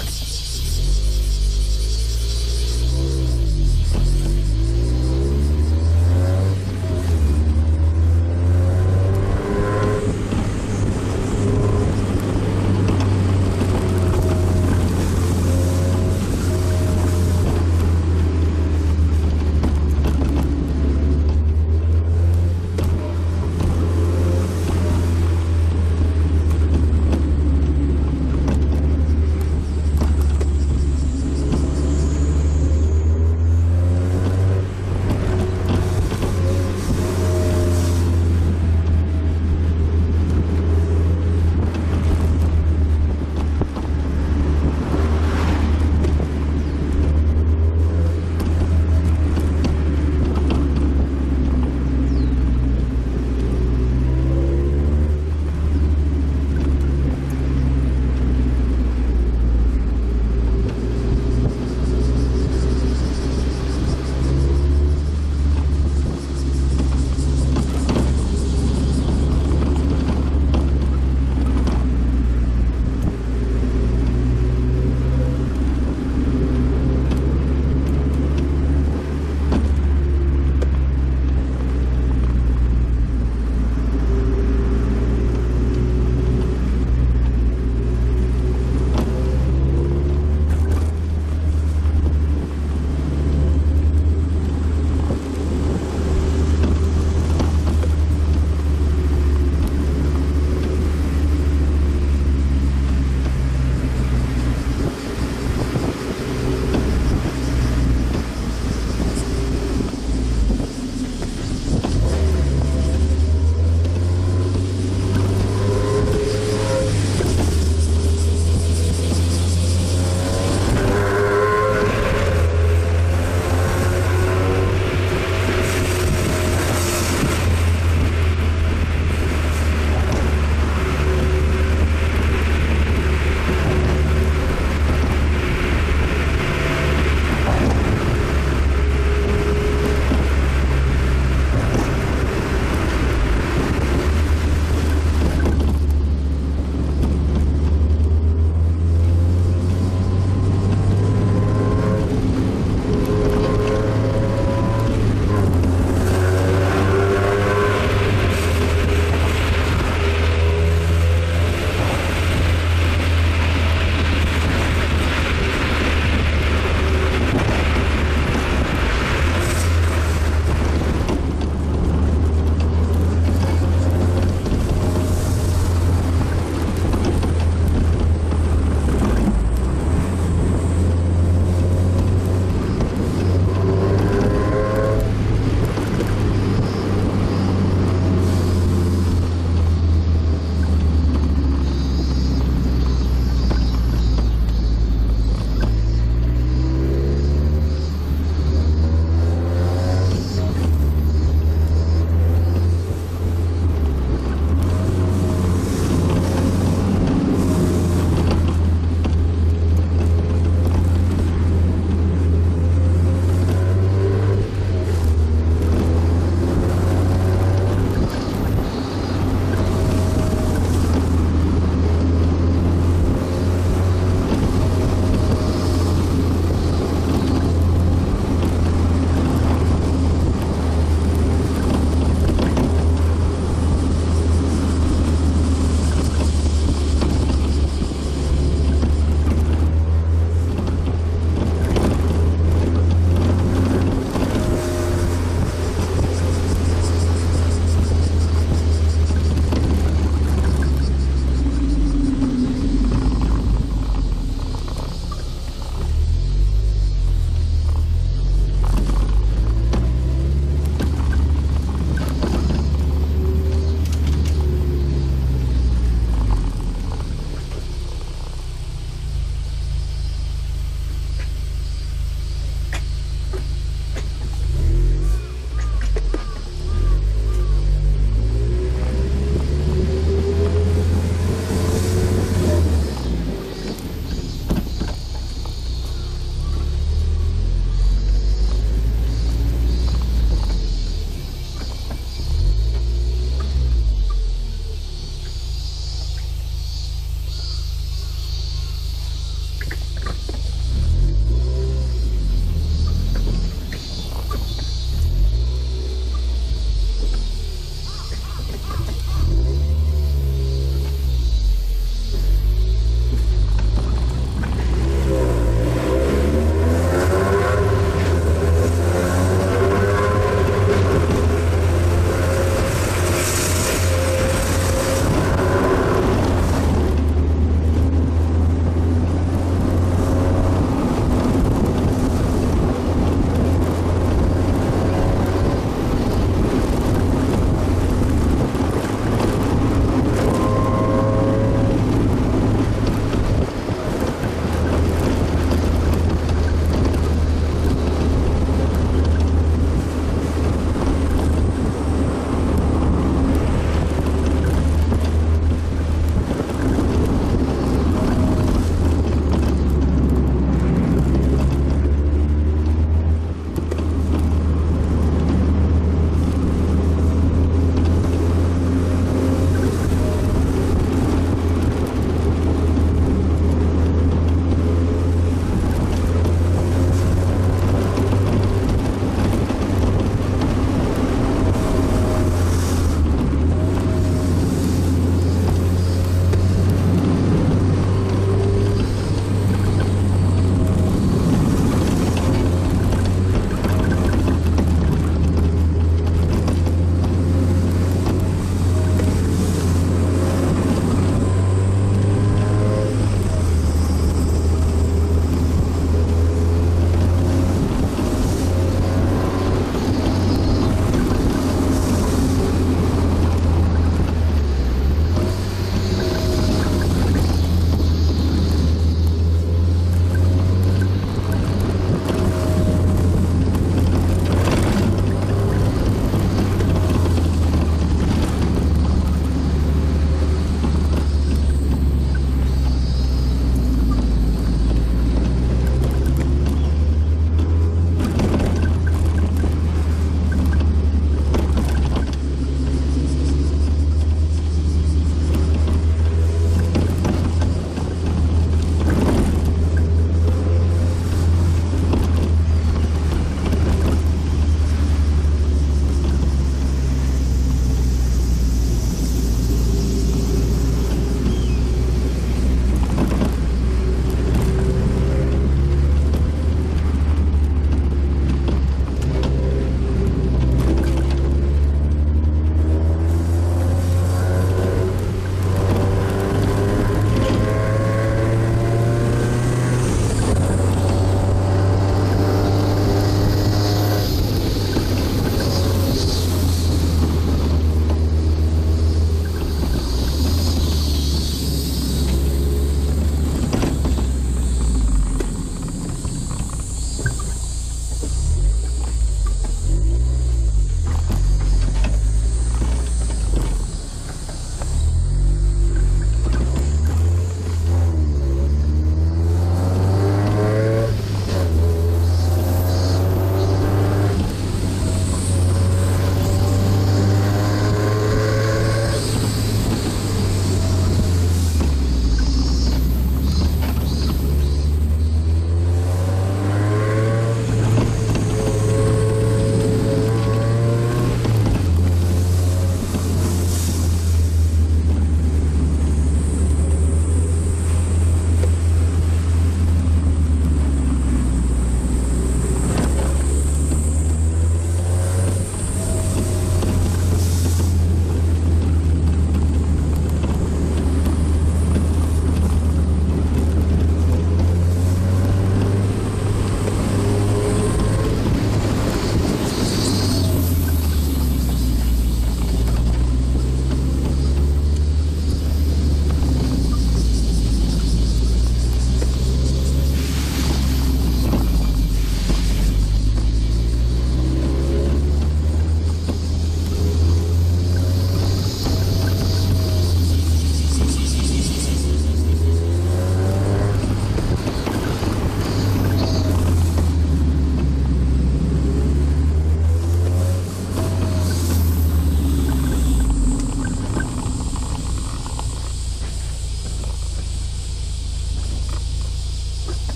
Let's